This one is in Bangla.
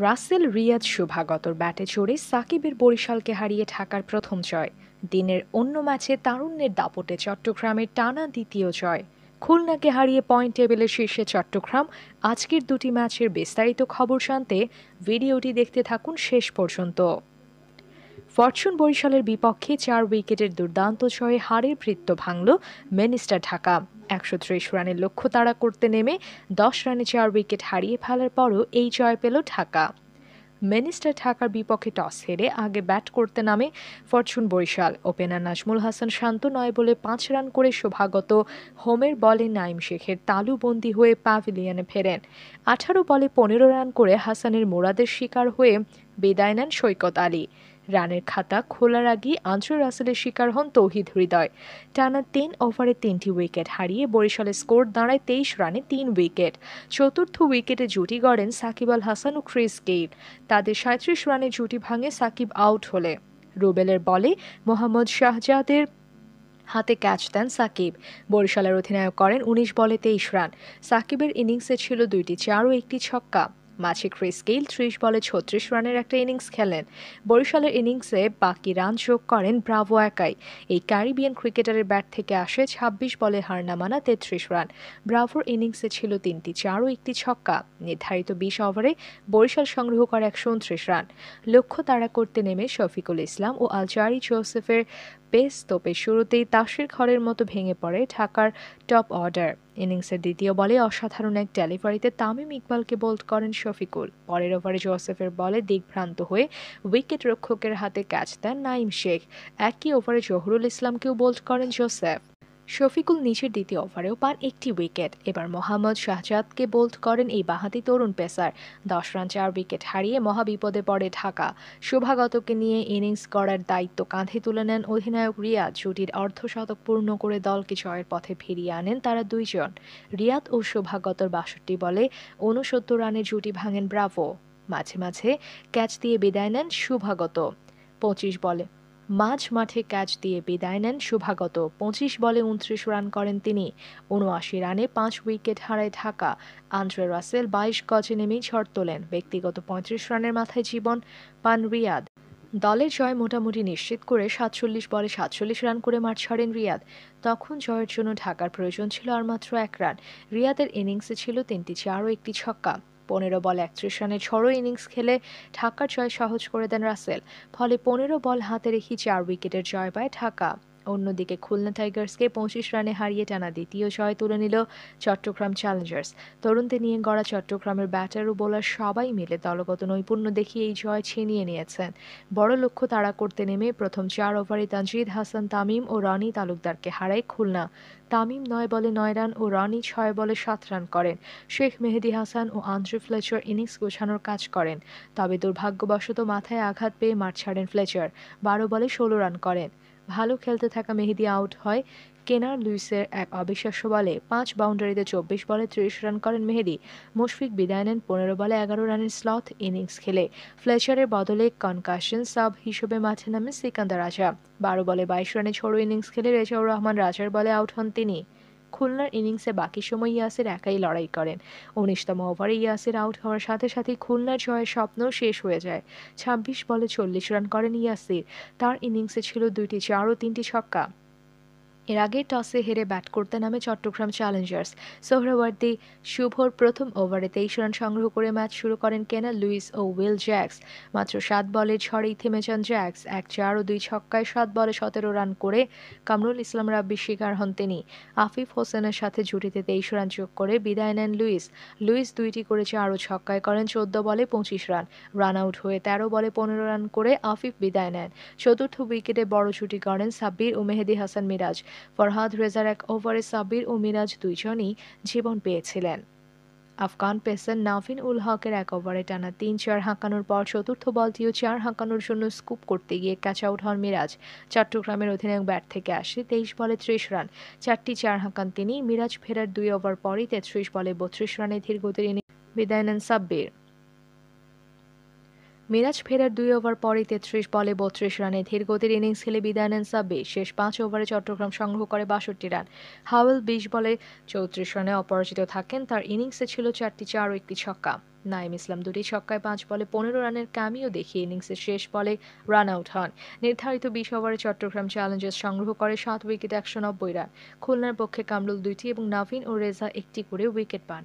রাসেল রিয়াদ শুভাগতর ব্যাটে চড়ে সাকিবের বরিশালকে হারিয়ে ঢাকার প্রথম জয়। দিনের অন্য ম্যাচে তারুণ্যের দাপটে চট্টগ্রামের টানা দ্বিতীয় জয়। খুলনাকে হারিয়ে পয়েন্ট টেবিলের শীর্ষে চট্টগ্রাম। আজকের দুটি ম্যাচের বিস্তারিত খবর জানতে ভিডিওটি দেখতে থাকুন শেষ পর্যন্ত। ফরচুন বরিশালের বিপক্ষে চার উইকেটের দুর্দান্ত জয়ে হারের বৃত্ত ভাঙল মিনিস্টার ঢাকা। একশো ত্রিশ রানের লক্ষ্য তাড়া করতে নেমে দশ রানে চার উইকেট হারিয়ে ফেলার পরও এই জয় পেল ঢাকা। মিনিস্টার ঢাকার বিপক্ষে টস হেরে আগে ব্যাট করতে নামে ফরচুন বরিশাল। ওপেনার নাজমুল হাসান শান্ত নয় বলে পাঁচ রান করে শোভাগত হোমের বলে নাইম শেখের তালুবন্দি হয়ে প্যাভিলিয়নে ফেরেন। আঠারো বলে পনেরো রান করে হাসানের মোরাদের শিকার হয়ে বিদায় নেন সৈকত আলী। রানের খাতা খোলার আগেই আঞ্চল রাসেলের শিকার হন তৌহিদ হৃদয়। টানা তিন ওভারে তিনটি উইকেট হারিয়ে বরিশালের স্কোর দাঁড়ায় তেইশ রানে তিন উইকেট। চতুর্থ উইকেটে জুটি গড়েন সাকিব আল হাসান ও ক্রিস গেইল। তাদের সাঁত্রিশ রানে জুটি ভাঙে সাকিব আউট হলে। রুবেলের বলে, মোহাম্মদ শাহজাদের হাতে ক্যাচ দেন সাকিব। বরিশালের অধিনায়ক করেন উনিশ বলে তেইশ রান। সাকিবের ইনিংসে ছিল দুইটি চার ও একটি ছক্কা। মাঝে ক্রিস গেইল ত্রিশ বলে ছত্রিশ রানের একটা ইনিংস খেলেন। বরিশালের ইনিংসে বাকি রান যোগ করেন ব্রাভো একাই। এই ক্যারিবিয়ান ক্রিকেটারের ব্যাট থেকে আসে ২৬ বলে হার নামানা তেত্রিশ রান। ব্রাভোর ইনিংসে ছিল তিনটি চার ও একটি ছক্কা। নির্ধারিত বিশ ওভারে বরিশাল সংগ্রহ করে একশো উনত্রিশ রান। লক্ষ্য তাড়া করতে নেমে শফিকুল ইসলাম ও আলজারি জোসেফের পেস তোপে শুরুতেই তাসের ঘরের মতো ভেঙে পড়ে ঢাকার টপ অর্ডার। ইনিংসের দ্বিতীয় বলে অসাধারণ এক ডেলিভারিতে তামিম ইকবালকে বোল্ড করেন শফিকুল। পরের ওভারে জোসেফের বলে দিগ্ভ্রান্ত হয়ে উইকেট রক্ষকের হাতে ক্যাচ দেন নাইম শেখ। একই ওভারে জহুরুল ইসলামকেও বোল্ড করেন জোসেফ। শফিকুল নিচের দ্বিতীয় ওভারেও পান একটি উইকেট। এবার মোহাম্মদ শাহজাদকে বোল্ড করেন এই বাহাতি তরুণ পেসার। দশ রান, চার উইকেট হারিয়ে মহাবিপদে পড়ে ঢাকা। শুভাগতকে নিয়ে ইনিংস করার দায়িত্ব কাঁধে তুলে নেন অধিনায়ক রিয়াদ। জুটির অর্ধশতক পূর্ণ করে দলকে জয়ের পথে ফিরিয়ে আনেন তারা দুইজন। রিয়াদ ও শুভাগতর বাষট্টি বলে ঊনসত্তর রানে জুটি ভাঙেন ব্রাভো। মাঝে মাঝে ক্যাচ দিয়ে বিদায় নেন শুভাগত। পঁচিশ বলে মাঝ মাঠে ক্যাচ দিয়ে বিদায় নেন শুভাগত। পঁচিশ বলে উনত্রিশ রান করেন তিনি। উনআশি রানে পাঁচ উইকেট হারায় ঢাকা। আন্দ্রে রাসেল বাইশ গজে নেমেই ঝড় তোলেন। ব্যক্তিগত পঁয়ত্রিশ রানের মাথায় জীবন পান রিয়াদ। দলের জয় মোটামুটি নিশ্চিত করে সাতচল্লিশ বলে সাতচল্লিশ রান করে মাঠ ছাড়েন রিয়াদ। তখন জয়ের জন্য ঢাকার প্রয়োজন ছিল আর মাত্র এক রান। রিয়াদের ইনিংসে ছিল তিনটি চার ও একটি ছক্কা। পনেরো বল একত্রিশ রানে ছড়ো ইনিংস খেলে ঢাকার জয় সহজ করে দেন রাসেল, ফলে পনেরো বল হাতে রেখে চার উইকেটের জয় পায় ঢাকা। অন্যদিকে খুলনা টাইগার্সকে পঁচিশ রানে হারিয়ে টানা দ্বিতীয় জয় তুলে নিল চট্টগ্রাম চ্যালেঞ্জার্স। তরুণদের নিয়ে গড়া চট্টগ্রামের ব্যাটার ও বোলার সবাই মিলে দলগত নৈপুণ্য দেখিয়ে এই জয় ছিনিয়ে নিয়েছেন। বড় লক্ষ্য তাড়া করতে নেমে প্রথম চার ওভারে তানজিদ হাসান, তামিম ও রনি তালুকদারকে হারায় খুলনা। তামিম নয় বলে নয় রান ও রনি ছয় বলে সাত রান করেন। শেখ মেহেদি হাসান ও আন্দ্রে ফ্লেচার ইনিংস গোছানোর কাজ করেন। তবে দুর্ভাগ্যবশত মাথায় আঘাত পেয়ে মাঠ ছাড়েন ফ্লেচার। বারো বলে ষোলো রান করেন। ভালো খেলতে থাকা মেহেদি আউট হয়। কেনার লুইসের এক অবিশ্বাস্য বলে পাঁচ বাউন্ডারিতে চব্বিশ বলে ত্রিশ রান করেন মেহেদি। মুশফিক বিদায় নেন পনেরো বলে এগারো রানের স্লথ ইনিংস খেলে। ফ্লেচারের বদলে কনকাশন সাব হিসেবে মাঠে নামে সিকান্দার রাজা। বারো বলে বাইশ রানে ছোড়ো ইনিংস খেলে রেজাউর রহমান রাজার বলে আউট হন তিনি। খুলনার ইনিংসে বাকি সময় ইয়াসির একাই লড়াই করেন। উনিশতম ওভারে ইয়াসির আউট হওয়ার সাথে সাথে খুলনার জয়ের স্বপ্ন শেষ হয়ে যায়। ছাব্বিশ বলে চল্লিশ রান করেন ইয়াসির। তার ইনিংসে ছিল দুইটি চার ও তিনটি ছক্কা। এর আগে টসে হেরে ব্যাট করতে নামে চট্টগ্রাম চ্যালেঞ্জার্স। সোহরাওয়ার্দী শুভর প্রথম ওভারে তেইশ রান সংগ্রহ করে ম্যাচ শুরু করেন কেনা লুইস ও উইল জ্যাক্স। মাত্র সাত বলে ঝড়েই থেমে যান জ্যাক্স। এক চার ও দুই ছক্কায় সাত বলে সতেরো রান করে কামরুল ইসলাম রাব্বির শিকার হন তিনি। আফিফ হোসেনের সাথে জুটিতে তেইশ রান যোগ করে বিদায় নেন লুইস। লুইস দুইটি করে চার ও ছক্কায় করেন চোদ্দ বলে পঁচিশ রান। রান আউট হয়ে তেরো বলে পনেরো রান করে আফিফ বিদায় নেন। চতুর্থ উইকেটে বড় ছুটি করেন সাব্বির ও মেহেদি হাসান মিরাজ। ফরহাদ রেজার এক ওভারে সাব্বির ও মিরাজ দুইজনই জীবন পেয়েছিলেন। আফগান পেসার নাভিন উল হকের এক ওভারে টানা তিন চার হাঁকানোর পর চতুর্থ বলটিও চার হাঁকানোর জন্য স্কুপ করতে গিয়ে ক্যাচ আউট হন মিরাজ। চট্টগ্রামের অধিনায়ক ব্যাট থেকে আসে তেইশ বলে ত্রিশ রান। চারটি চার হাঁকান তিনি, মিরাজ ফেরার দুই ওভার পরই তেত্রিশ বলে বত্রিশ রানে ধীর গতির বিদায় নেন সাব্বির। মিরাজ ফেরার দুই ওভার পরেই তেত্রিশ বলে বত্রিশ রানে ধীরগতির ইনিংস খেলে বিদায় নেন সাব্বির। শেষ পাঁচ ওভারে চট্টগ্রাম সংগ্রহ করে বাষট্টি রান। হাওয়েল বিশ বলে চৌত্রিশ রানে অপরাজিত থাকেন। তার ইনিংসে ছিল চারটি চার ও একটি ছক্কা। নাইম ইসলাম দুটি ছক্কায় পাঁচ বলে পনেরো রানের ক্যামিও দেখিয়ে ইনিংসের শেষ বলে রান আউট হন। নির্ধারিত বিশ ওভারে চট্টগ্রাম চ্যালেঞ্জার্স সংগ্রহ করে সাত উইকেট একশো নব্বই রান। খুলনার পক্ষে কামরুল দুইটি এবং নাভিন ও রেজা একটি করে উইকেট পান।